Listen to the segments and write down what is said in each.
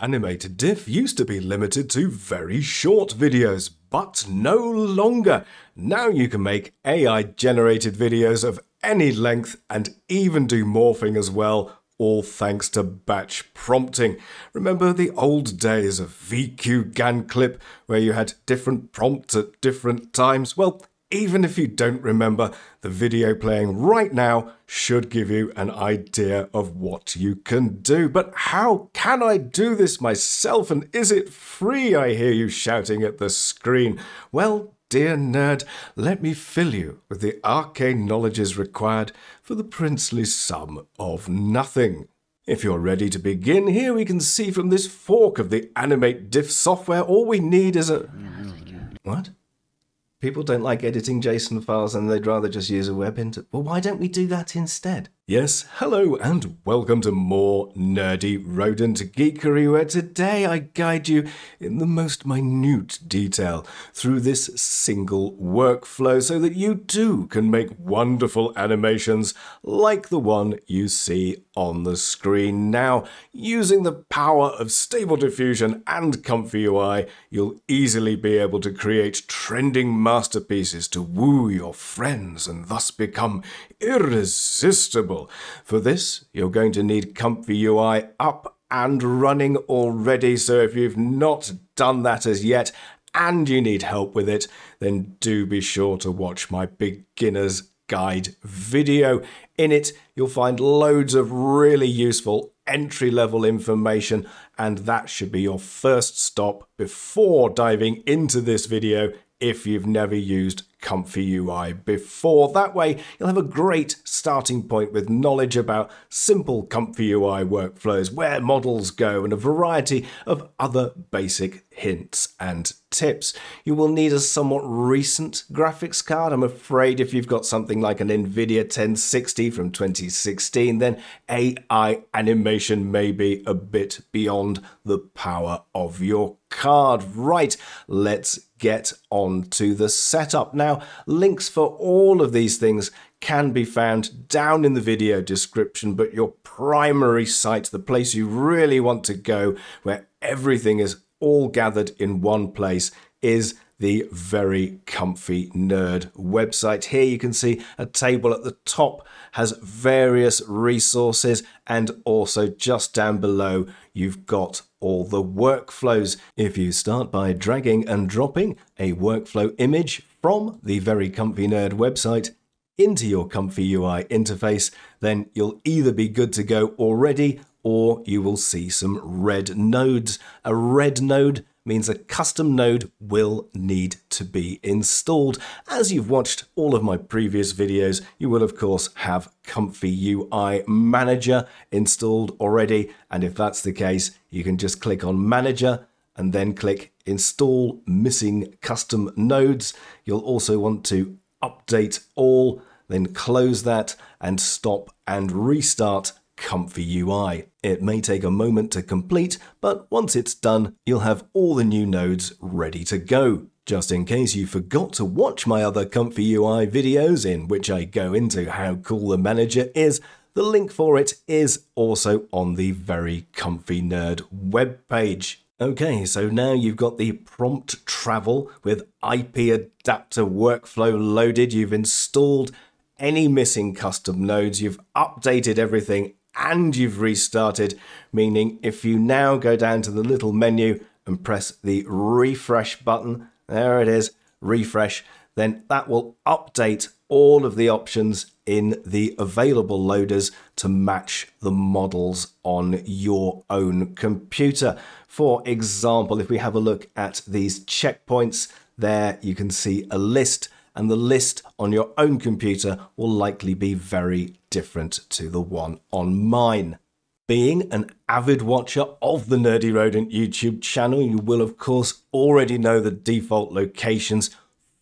Animate Diff used to be limited to very short videos, but no longer. Now you can make AI generated videos of any length and even do morphing as well, all thanks to batch prompting. Remember the old days of VQ GAN clip where you had different prompts at different times? Well, even if you don't remember, the video playing right now should give you an idea of what you can do. But how can I do this myself and is it free? I hear you shouting at the screen. Well, dear nerd, let me fill you with the arcane knowledges required for the princely sum of nothing. If you're ready to begin, here we can see from this fork of the Animate Diff software, all we need is a. What? People don't like editing JSON files and they'd rather just use a web interface. Well, why don't we do that instead? Yes, hello and welcome to more nerdy rodent geekery where today I guide you in the most minute detail through this single workflow so that you too can make wonderful animations like the one you see on the screen now. Using the power of Stable Diffusion and Comfy UI, you'll easily be able to create trending masterpieces to woo your friends and thus become irresistible for this, you're going to need Comfy UI up and running already. So if you've not done that as yet and you need help with it, then do be sure to watch my beginner's guide video. In it, you'll find loads of really useful entry level information, and that should be your first stop before diving into this video if you've never used Comfy UI before. That way, you'll have a great starting point with knowledge about simple Comfy UI workflows, where models go, and a variety of other basic hints and tips. You will need a somewhat recent graphics card. I'm afraid if you've got something like an NVIDIA 1060 from 2016, then AI animation may be a bit beyond the power of your card. Right, let's get on to the setup. Now, links for all of these things can be found down in the video description, but your primary site, the place you really want to go, where everything is all gathered in one place, is the very comfy nerd website. Here you can see a table at the top has various resources and also just down below you've got all the workflows. If you start by dragging and dropping a workflow image from the very comfy nerd website into your comfy UI interface, then you'll either be good to go already or you will see some red nodes. A red node means a custom node will need to be installed. As you've watched all of my previous videos, you will of course have Comfy UI Manager installed already. And if that's the case, you can just click on Manager and then click Install Missing Custom Nodes. You'll also want to update all, then close that and stop and restart Comfy UI. It may take a moment to complete, but once it's done, you'll have all the new nodes ready to go. Just in case you forgot to watch my other Comfy UI videos in which I go into how cool the manager is, the link for it is also on the Very Comfy Nerd webpage. Okay, so now you've got the prompt travel with IP adapter workflow loaded, you've installed any missing custom nodes, you've updated everything and you've restarted, meaning if you now go down to the little menu and press the refresh button, there it is, refresh, then that will update all of the options in the available loaders to match the models on your own computer. For example, if we have a look at these checkpoints, there you can see a list and the list on your own computer will likely be very different to the one on mine. Being an avid watcher of the Nerdy Rodent YouTube channel, you will of course already know the default locations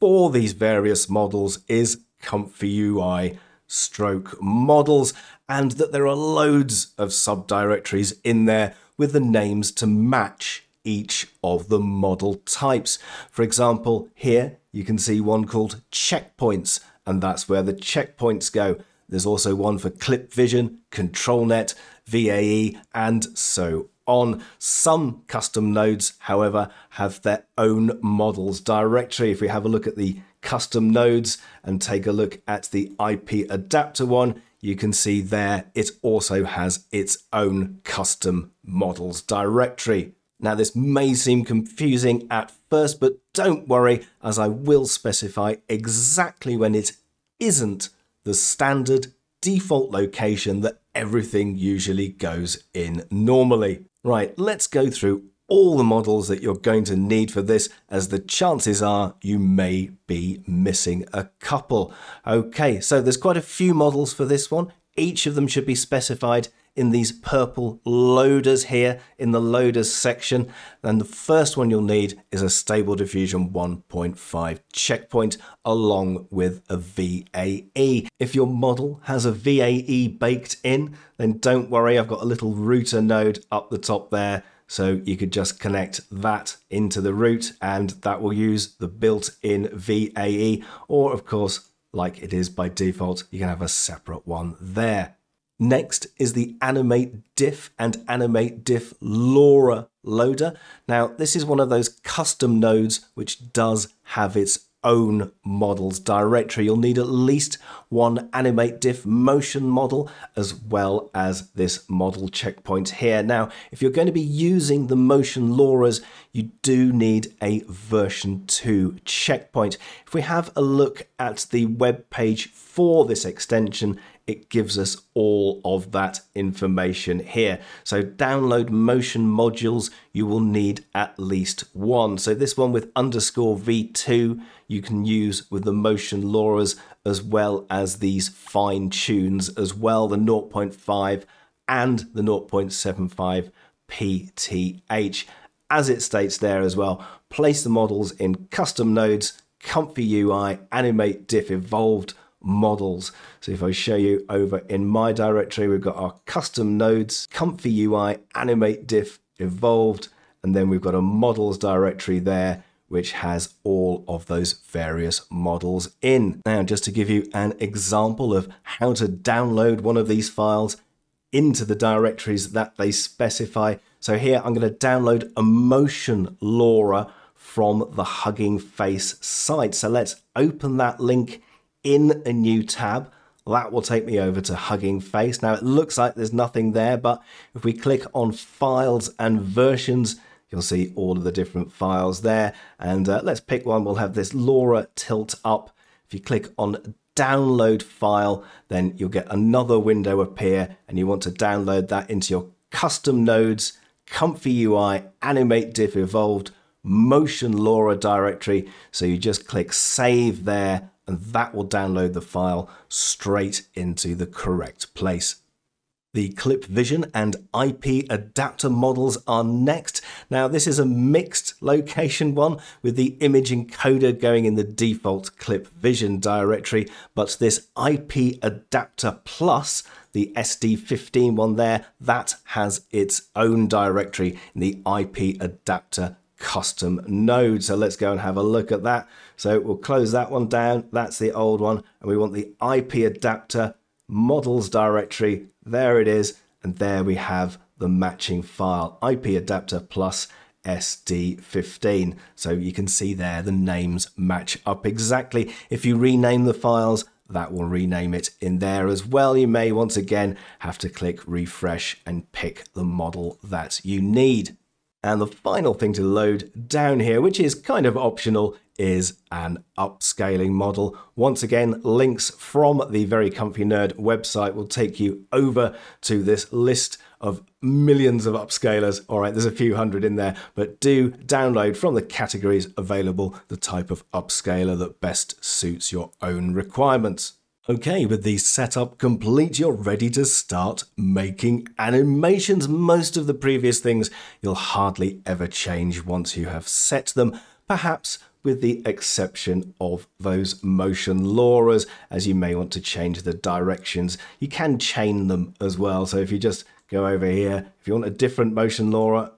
for these various models is Comfy UI stroke models and that there are loads of subdirectories in there with the names to match each of the model types. For example, here you can see one called checkpoints, and that's where the checkpoints go. There's also one for clip vision, control net, VAE, and so on. Some custom nodes, however, have their own models directory. If we have a look at the custom nodes and take a look at the IP adapter one, you can see there it also has its own custom models directory. Now, this may seem confusing at first, but don't worry, as I will specify exactly when it isn't the standard default location that everything usually goes in normally. Right, let's go through all the models that you're going to need for this, as the chances are you may be missing a couple. Okay, so there's quite a few models for this one. Each of them should be specified in these purple loaders here in the loaders section. And the first one you'll need is a Stable Diffusion 1.5 checkpoint along with a VAE. If your model has a VAE baked in, then don't worry, I've got a little router node up the top there. So you could just connect that into the root and that will use the built-in VAE or of course like it is by default you can have a separate one there. Next is the Animate Diff and Animate Diff LoRa loader. Now, this is one of those custom nodes which does have its own models directory. You'll need at least one Animate Diff motion model as well as this model checkpoint here. Now, if you're going to be using the motion LoRa's, you do need a version 2 checkpoint. If we have a look at the web page for this extension, it gives us all of that information here. So download motion modules, you will need at least one. So this one with underscore V2, you can use with the motion LoRa's as well as these fine tunes as well, the 0.5 and the 0.75 PTH. As it states there as well, place the models in custom nodes, comfy UI, animate diff evolved, models. So if I show you over in my directory, we've got our custom nodes, comfy UI, animate diff, evolved, and then we've got a models directory there which has all of those various models in. Now, just to give you an example of how to download one of these files into the directories that they specify. So here I'm going to download a motion LoRa from the Hugging Face site. So let's open that link in a new tab. That will take me over to Hugging Face. Now it looks like there's nothing there, but if we click on Files and Versions, you'll see all of the different files there. And uh, let's pick one. We'll have this LoRa tilt up. If you click on download file, then you'll get another window appear and you want to download that into your custom nodes, comfy UI, animate diff evolved, motion LoRa directory. So you just click save there and that will download the file straight into the correct place. The Clip Vision and IP adapter models are next. Now, this is a mixed location one with the image encoder going in the default Clip Vision directory, but this IP adapter plus, the SD15 one there, that has its own directory in the IP adapter custom node. So let's go and have a look at that. So we'll close that one down. That's the old one. And we want the IP adapter models directory. There it is. And there we have the matching file IP adapter plus SD15. So you can see there the names match up exactly. If you rename the files, that will rename it in there as well. You may once again have to click refresh and pick the model that you need. And the final thing to load down here, which is kind of optional, is an upscaling model. Once again, links from the Very Comfy Nerd website will take you over to this list of millions of upscalers. All right, there's a few hundred in there, but do download from the categories available the type of upscaler that best suits your own requirements. Okay, with the setup complete, you're ready to start making animations. Most of the previous things you'll hardly ever change once you have set them, perhaps with the exception of those motion LoRa's, as you may want to change the directions. You can chain them as well, so if you just go over here, if you want a different motion LoRa,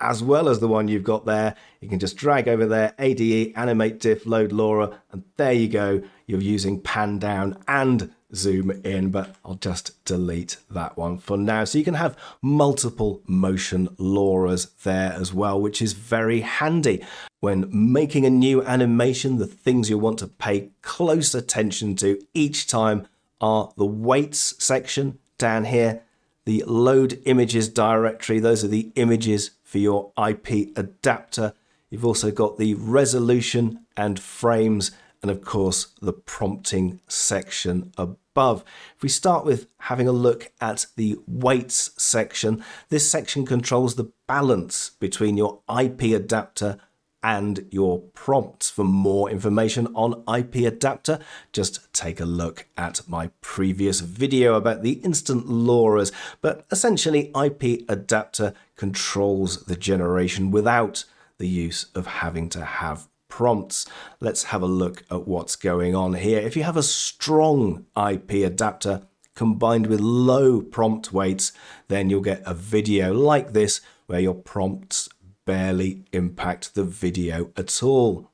as well as the one you've got there. You can just drag over there, ADE, animate diff, load LoRa, and there you go. You're using pan down and zoom in, but I'll just delete that one for now. So you can have multiple motion LoRa's there as well, which is very handy. When making a new animation, the things you want to pay close attention to each time are the weights section down here, the load images directory, those are the images for your IP adapter. You've also got the resolution and frames and of course the prompting section above. If we start with having a look at the weights section, this section controls the balance between your IP adapter and your prompts. For more information on IP adapter, just take a look at my previous video about the instant LoRa's. But essentially, IP adapter controls the generation without the use of having to have prompts. Let's have a look at what's going on here. If you have a strong IP adapter combined with low prompt weights, then you'll get a video like this where your prompts barely impact the video at all.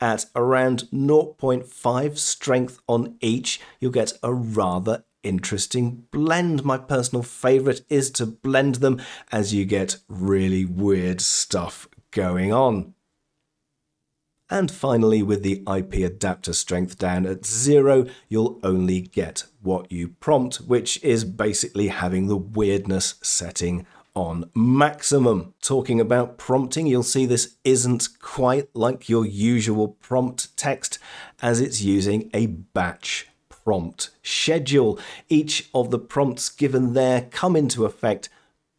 At around 0.5 strength on each, you'll get a rather interesting blend. My personal favorite is to blend them as you get really weird stuff going on. And finally, with the IP adapter strength down at zero, you'll only get what you prompt, which is basically having the weirdness setting on maximum. Talking about prompting, you'll see this isn't quite like your usual prompt text as it's using a batch prompt schedule. Each of the prompts given there come into effect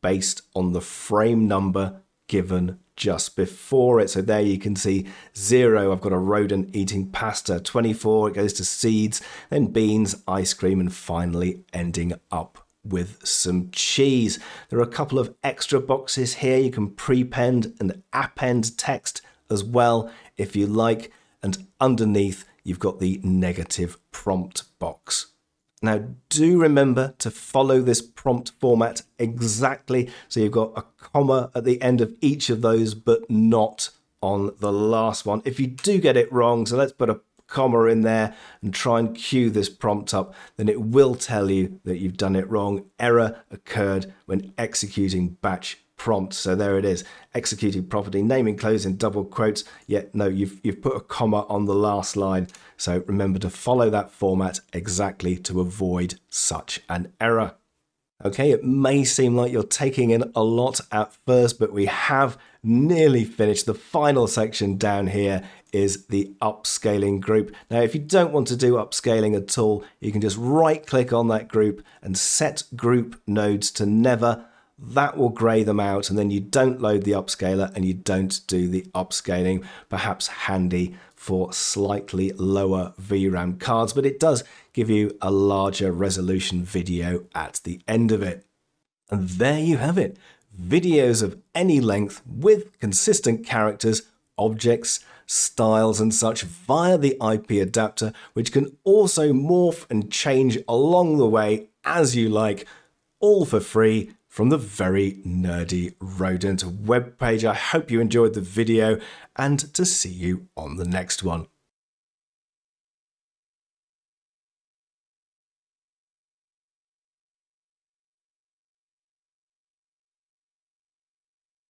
based on the frame number given just before it. So there you can see zero, I've got a rodent eating pasta. 24, it goes to seeds, then beans, ice cream, and finally ending up with some cheese. There are a couple of extra boxes here. You can prepend and append text as well if you like. And underneath, you've got the negative prompt box. Now, do remember to follow this prompt format exactly. So you've got a comma at the end of each of those, but not on the last one. If you do get it wrong, so let's put a comma in there and try and queue this prompt up, then it will tell you that you've done it wrong. Error occurred when executing batch prompt. So there it is, executing property, naming closing double quotes. Yet no, you've, you've put a comma on the last line. So remember to follow that format exactly to avoid such an error. Okay, it may seem like you're taking in a lot at first, but we have nearly finished. The final section down here is the upscaling group. Now, if you don't want to do upscaling at all, you can just right click on that group and set group nodes to never that will grey them out and then you don't load the upscaler and you don't do the upscaling perhaps handy for slightly lower VRAM cards but it does give you a larger resolution video at the end of it. And there you have it videos of any length with consistent characters objects styles and such via the IP adapter which can also morph and change along the way as you like all for free from the very nerdy rodent webpage. I hope you enjoyed the video and to see you on the next one.